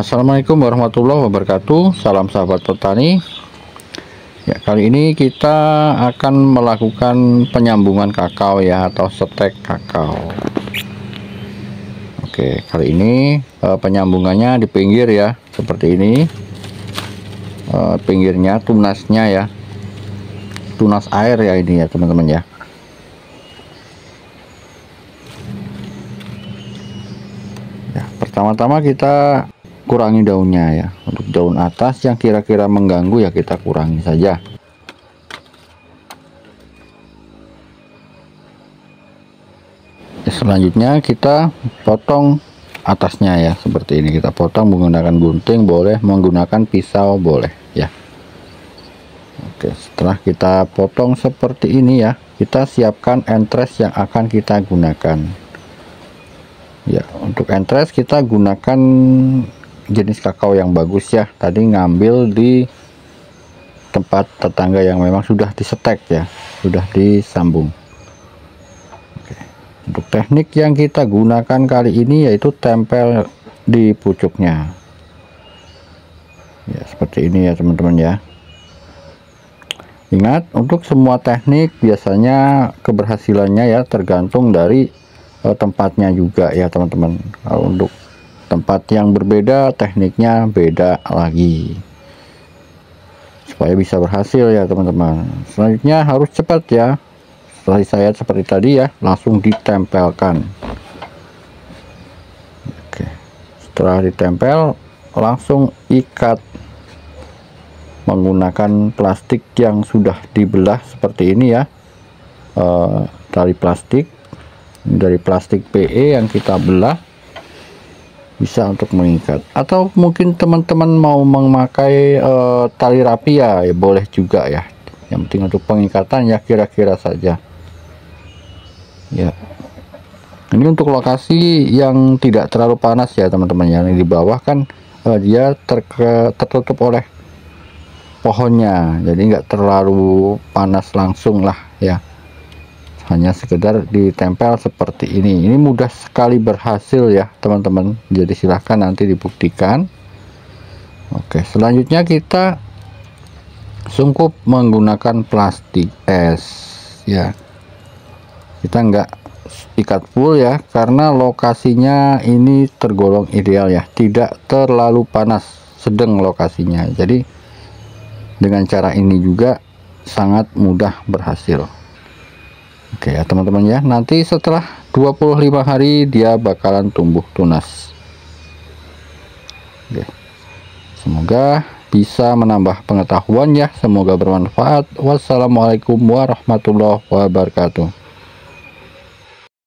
Assalamualaikum warahmatullahi wabarakatuh. Salam sahabat petani. Ya kali ini kita akan melakukan penyambungan kakao ya Atau setek kakao. Oke kali ini eh, penyambungannya di pinggir ya Seperti ini. Eh, Pinggirnya tunasnya ya. Tunas air ya ini ya teman-teman ya. Ya, pertama-tama kita kurangi daunnya ya. Untuk daun atas yang kira-kira mengganggu ya kita kurangi saja. Ya, selanjutnya kita potong atasnya ya seperti ini kita potong menggunakan gunting boleh menggunakan pisau boleh ya Oke setelah kita potong seperti ini ya kita siapkan entres yang akan kita gunakan ya untuk entres kita gunakan jenis kakao yang bagus ya. Tadi ngambil di tempat tetangga yang memang sudah disetek ya sudah disambung. Oke. untuk teknik yang kita gunakan kali ini yaitu tempel di pucuknya. Ya seperti ini ya teman-teman ya. Ingat untuk semua teknik biasanya keberhasilannya ya tergantung dari uh, tempatnya juga ya teman-teman. Kalau untuk tempat yang berbeda tekniknya beda lagi. Supaya bisa berhasil ya teman-teman. Selanjutnya harus cepat ya. Setelah saya seperti tadi ya langsung ditempelkan. Oke. Setelah ditempel langsung ikat. Menggunakan plastik yang sudah dibelah seperti ini ya. E, tali plastik. Dari plastik PE yang kita belah bisa untuk mengikat. Atau mungkin teman-teman mau memakai e, tali rapi ya, ya boleh juga ya. Yang penting untuk pengikatan ya kira-kira saja. Ya. Ini untuk lokasi yang tidak terlalu panas ya teman-teman yang di bawah kan e, dia terke, tertutup oleh pohonnya. Jadi nggak terlalu panas langsung lah ya hanya sekedar ditempel seperti ini. Ini mudah sekali berhasil ya teman-teman. Jadi silahkan nanti dibuktikan. Oke selanjutnya kita sungkup menggunakan plastik es. Ya kita enggak ikat full ya karena lokasinya ini tergolong ideal ya. Tidak terlalu panas sedang lokasinya. Jadi dengan cara ini juga sangat mudah berhasil Oke ya teman-teman ya. Nanti setelah 25 hari dia bakalan tumbuh tunas. Oke. semoga bisa menambah pengetahuan ya. Semoga bermanfaat. Wassalamualaikum warahmatullahi wabarakatuh